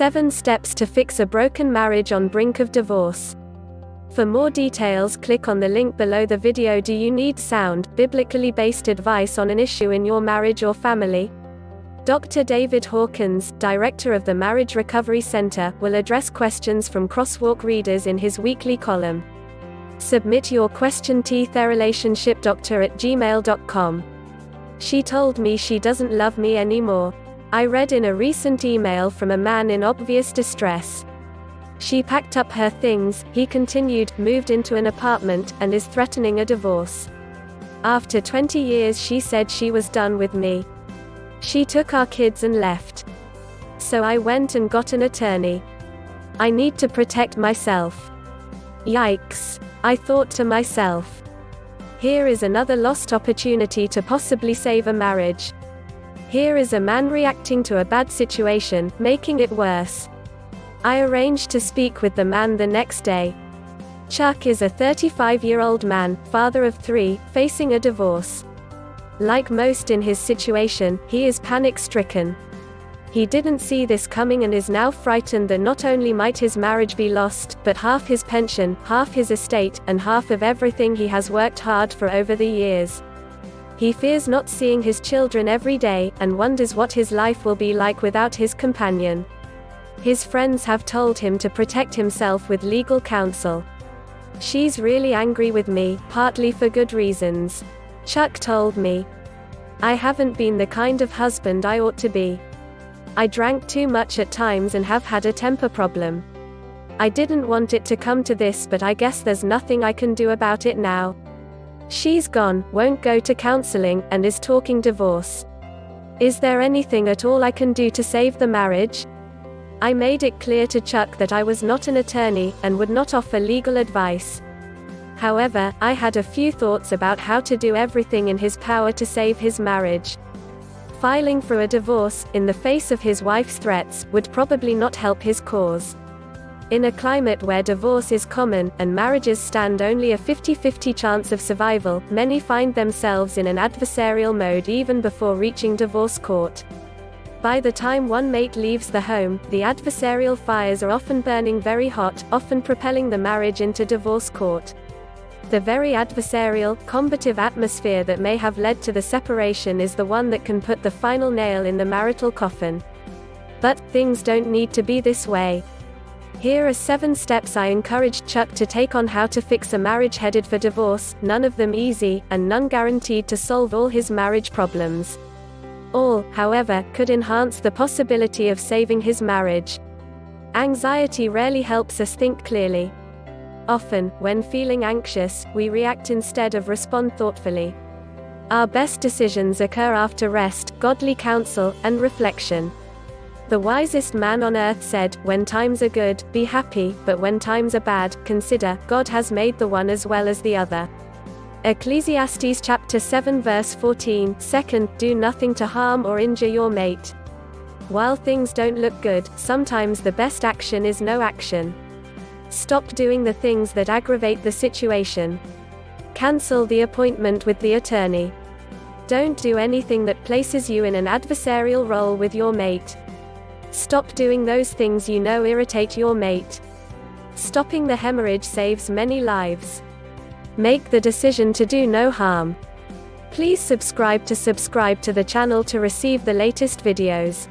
7 Steps to Fix a Broken Marriage on Brink of Divorce. For more details, click on the link below the video. Do you need sound, biblically based advice on an issue in your marriage or family? Dr. David Hawkins, director of the Marriage Recovery Center, will address questions from Crosswalk readers in his weekly column. Submit your question to therelationshipdoctor at gmail.com. She told me she doesn't love me anymore. I read in a recent email from a man in obvious distress. She packed up her things, he continued, moved into an apartment, and is threatening a divorce. After 20 years, she said she was done with me. She took our kids and left. So I went and got an attorney. I need to protect myself. Yikes. I thought to myself. Here is another lost opportunity to possibly save a marriage. Here is a man reacting to a bad situation, making it worse. I arranged to speak with the man the next day. Chuck is a 35 year old man, father of three, facing a divorce. Like most in his situation, he is panic stricken. He didn't see this coming and is now frightened that not only might his marriage be lost, but half his pension, half his estate, and half of everything he has worked hard for over the years. He fears not seeing his children every day, and wonders what his life will be like without his companion. His friends have told him to protect himself with legal counsel. She's really angry with me, partly for good reasons. Chuck told me. I haven't been the kind of husband I ought to be. I drank too much at times and have had a temper problem. I didn't want it to come to this, but I guess there's nothing I can do about it now. She's gone, won't go to counseling, and is talking divorce. Is there anything at all I can do to save the marriage? I made it clear to Chuck that I was not an attorney and would not offer legal advice. However, I had a few thoughts about how to do everything in his power to save his marriage. Filing for a divorce, in the face of his wife's threats, would probably not help his cause. In a climate where divorce is common, and marriages stand only a 50 50 chance of survival, many find themselves in an adversarial mode even before reaching divorce court. By the time one mate leaves the home, the adversarial fires are often burning very hot, often propelling the marriage into divorce court. The very adversarial, combative atmosphere that may have led to the separation is the one that can put the final nail in the marital coffin. But, things don't need to be this way. Here are seven steps I encouraged Chuck to take on how to fix a marriage headed for divorce, none of them easy, and none guaranteed to solve all his marriage problems. All, however, could enhance the possibility of saving his marriage. Anxiety rarely helps us think clearly. Often, when feeling anxious, we react instead of respond thoughtfully. Our best decisions occur after rest, godly counsel, and reflection. The wisest man on earth said, When times are good, be happy, but when times are bad, consider, God has made the one as well as the other. Ecclesiastes chapter 7 verse 14 Second, do nothing to harm or injure your mate. While things don't look good, sometimes the best action is no action. Stop doing the things that aggravate the situation. Cancel the appointment with the attorney. Don't do anything that places you in an adversarial role with your mate. Stop doing those things you know irritate your mate. Stopping the hemorrhage saves many lives. Make the decision to do no harm. Please subscribe to subscribe to the channel to receive the latest videos.